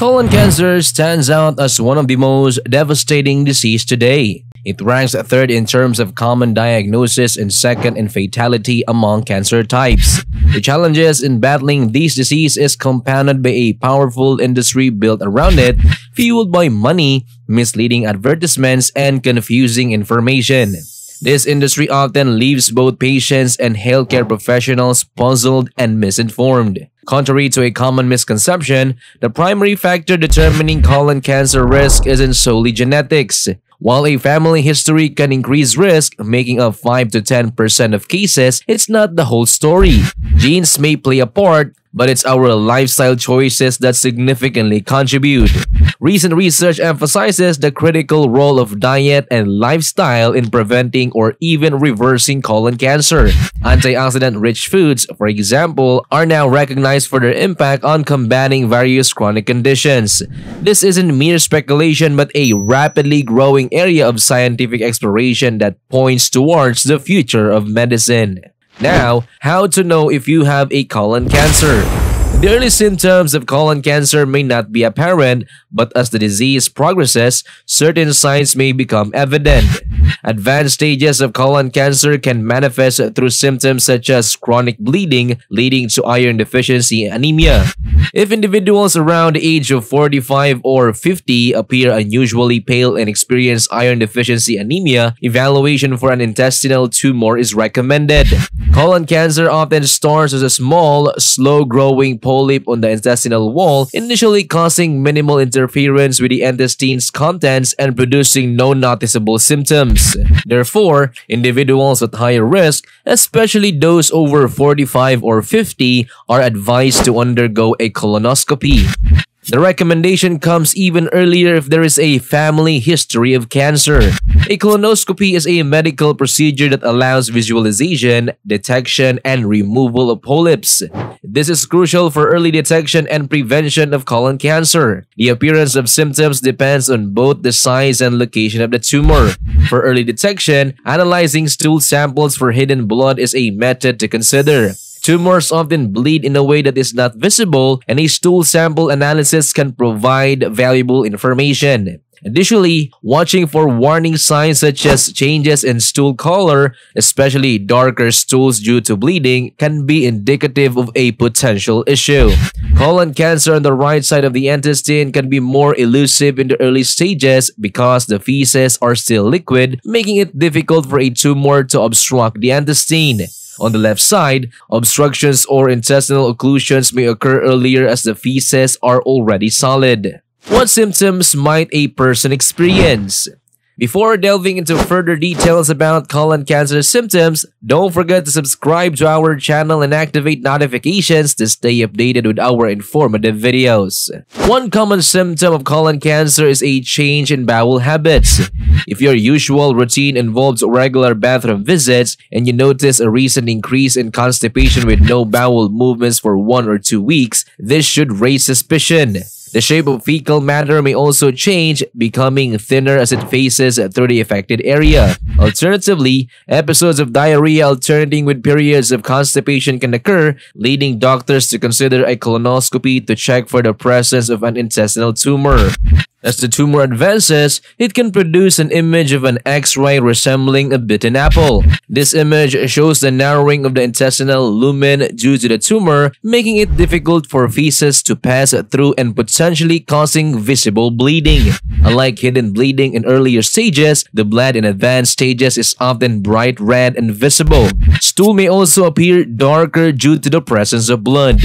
Colon cancer stands out as one of the most devastating diseases today. It ranks third in terms of common diagnosis and second in fatality among cancer types. The challenges in battling this disease is compounded by a powerful industry built around it, fueled by money, misleading advertisements, and confusing information. This industry often leaves both patients and healthcare professionals puzzled and misinformed. Contrary to a common misconception, the primary factor determining colon cancer risk isn't solely genetics. While a family history can increase risk, making up 5 to 10% of cases, it's not the whole story. Genes may play a part, but it's our lifestyle choices that significantly contribute. Recent research emphasizes the critical role of diet and lifestyle in preventing or even reversing colon cancer. Antioxidant-rich foods, for example, are now recognized for their impact on combating various chronic conditions. This isn't mere speculation but a rapidly growing area of scientific exploration that points towards the future of medicine. Now, how to know if you have a colon cancer. The early symptoms of colon cancer may not be apparent, but as the disease progresses, certain signs may become evident. Advanced stages of colon cancer can manifest through symptoms such as chronic bleeding leading to iron deficiency anemia. If individuals around the age of 45 or 50 appear unusually pale and experience iron deficiency anemia, evaluation for an intestinal tumor is recommended. Colon cancer often starts as a small, slow-growing polyp on the intestinal wall, initially causing minimal interference with the intestine's contents and producing no noticeable symptoms. Therefore, individuals at higher risk, especially those over 45 or 50, are advised to undergo a colonoscopy. The recommendation comes even earlier if there is a family history of cancer. A colonoscopy is a medical procedure that allows visualization, detection, and removal of polyps. This is crucial for early detection and prevention of colon cancer. The appearance of symptoms depends on both the size and location of the tumor. For early detection, analyzing stool samples for hidden blood is a method to consider. Tumors often bleed in a way that is not visible and a stool sample analysis can provide valuable information. Additionally, watching for warning signs such as changes in stool color, especially darker stools due to bleeding, can be indicative of a potential issue. Colon cancer on the right side of the intestine can be more elusive in the early stages because the feces are still liquid, making it difficult for a tumor to obstruct the intestine. On the left side, obstructions or intestinal occlusions may occur earlier as the feces are already solid. What symptoms might a person experience? Before delving into further details about colon cancer symptoms, don't forget to subscribe to our channel and activate notifications to stay updated with our informative videos. One common symptom of colon cancer is a change in bowel habits. If your usual routine involves regular bathroom visits and you notice a recent increase in constipation with no bowel movements for one or two weeks, this should raise suspicion. The shape of fecal matter may also change, becoming thinner as it faces through the affected area. Alternatively, episodes of diarrhea alternating with periods of constipation can occur, leading doctors to consider a colonoscopy to check for the presence of an intestinal tumor. As the tumor advances, it can produce an image of an X-ray resembling a bitten apple. This image shows the narrowing of the intestinal lumen due to the tumor, making it difficult for feces to pass through and potentially causing visible bleeding. Unlike hidden bleeding in earlier stages, the blood in advanced stages is often bright red and visible. Stool may also appear darker due to the presence of blood.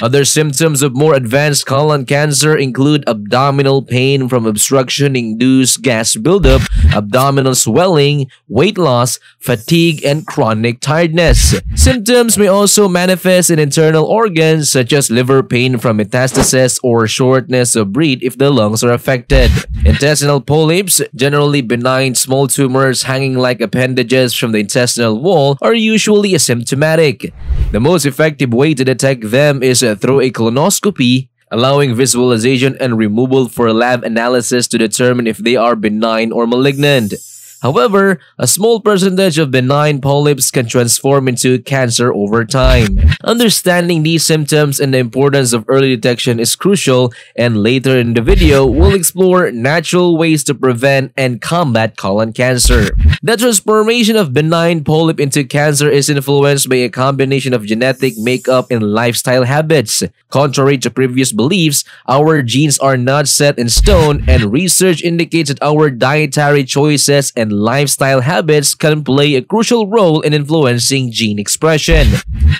Other symptoms of more advanced colon cancer include abdominal pain pain from obstruction-induced gas buildup, abdominal swelling, weight loss, fatigue, and chronic tiredness. Symptoms may also manifest in internal organs such as liver pain from metastasis or shortness of breath if the lungs are affected. Intestinal polyps, generally benign small tumors hanging like appendages from the intestinal wall, are usually asymptomatic. The most effective way to detect them is through a colonoscopy allowing visualization and removal for lab analysis to determine if they are benign or malignant. However, a small percentage of benign polyps can transform into cancer over time. Understanding these symptoms and the importance of early detection is crucial and later in the video, we'll explore natural ways to prevent and combat colon cancer. The transformation of benign polyp into cancer is influenced by a combination of genetic makeup and lifestyle habits. Contrary to previous beliefs, our genes are not set in stone and research indicates that our dietary choices and lifestyle habits can play a crucial role in influencing gene expression.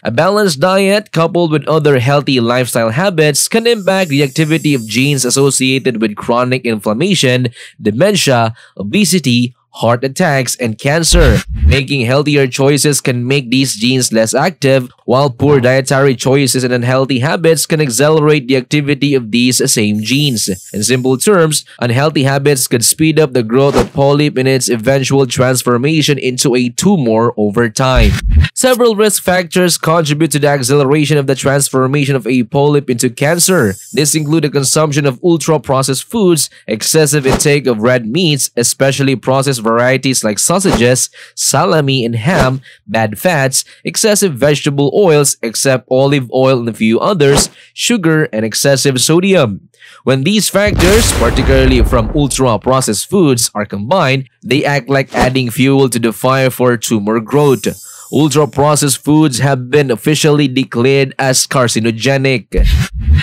A balanced diet coupled with other healthy lifestyle habits can impact the activity of genes associated with chronic inflammation, dementia, obesity, heart attacks, and cancer. Making healthier choices can make these genes less active, while poor dietary choices and unhealthy habits can accelerate the activity of these same genes. In simple terms, unhealthy habits could speed up the growth of polyp in its eventual transformation into a tumor over time. Several risk factors contribute to the acceleration of the transformation of a polyp into cancer. This include the consumption of ultra-processed foods, excessive intake of red meats, especially processed varieties like sausages, salami, and ham, bad fats, excessive vegetable oils except olive oil and a few others, sugar, and excessive sodium. When these factors, particularly from ultra-processed foods, are combined, they act like adding fuel to the fire for tumor growth. Ultra-processed foods have been officially declared as carcinogenic.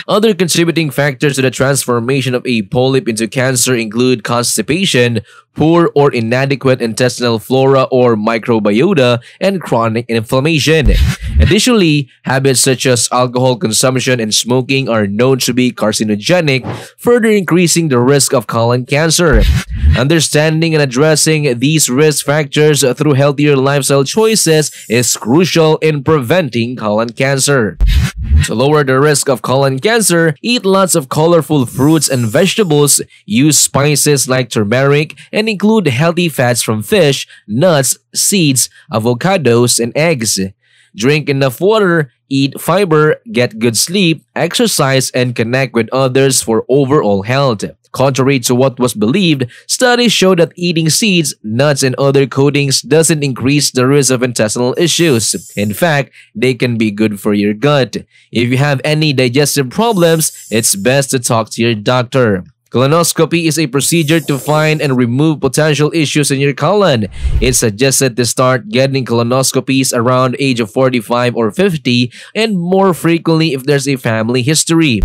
Other contributing factors to the transformation of a polyp into cancer include constipation, poor or inadequate intestinal flora or microbiota, and chronic inflammation. Additionally, habits such as alcohol consumption and smoking are known to be carcinogenic, further increasing the risk of colon cancer. Understanding and addressing these risk factors through healthier lifestyle choices is crucial in preventing colon cancer. To lower the risk of colon cancer, eat lots of colorful fruits and vegetables, use spices like turmeric, and include healthy fats from fish, nuts, seeds, avocados, and eggs. Drink enough water, eat fiber, get good sleep, exercise, and connect with others for overall health. Contrary to what was believed, studies show that eating seeds, nuts, and other coatings doesn't increase the risk of intestinal issues. In fact, they can be good for your gut. If you have any digestive problems, it's best to talk to your doctor. Colonoscopy is a procedure to find and remove potential issues in your colon. It's suggested to start getting colonoscopies around age of 45 or 50 and more frequently if there's a family history.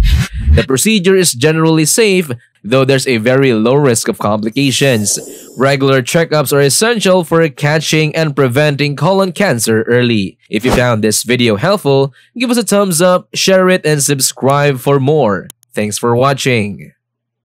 The procedure is generally safe, though there's a very low risk of complications. Regular checkups are essential for catching and preventing colon cancer early. If you found this video helpful, give us a thumbs up, share it, and subscribe for more. Thanks for watching.